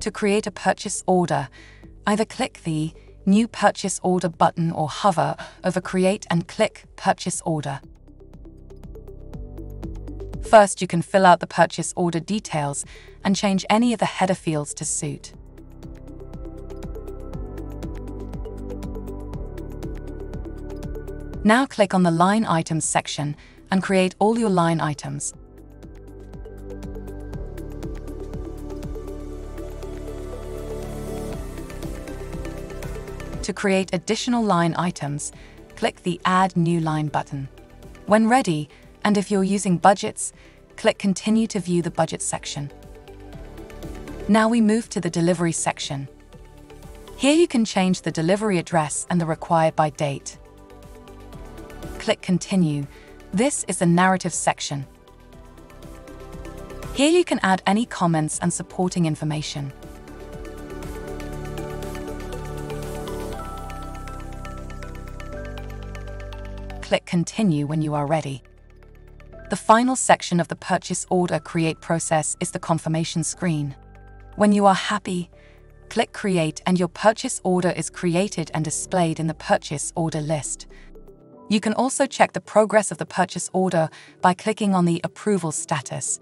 To create a purchase order, either click the New Purchase Order button or hover over Create and click Purchase Order. First, you can fill out the purchase order details and change any of the header fields to suit. Now click on the Line Items section and create all your line items. To create additional line items, click the Add New Line button. When ready, and if you're using budgets, click Continue to view the Budget section. Now we move to the Delivery section. Here you can change the delivery address and the required by date. Click Continue. This is the Narrative section. Here you can add any comments and supporting information. Click Continue when you are ready. The final section of the purchase order create process is the confirmation screen. When you are happy, click Create and your purchase order is created and displayed in the purchase order list. You can also check the progress of the purchase order by clicking on the Approval status.